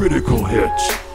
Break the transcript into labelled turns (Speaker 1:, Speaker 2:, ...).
Speaker 1: Critical hits.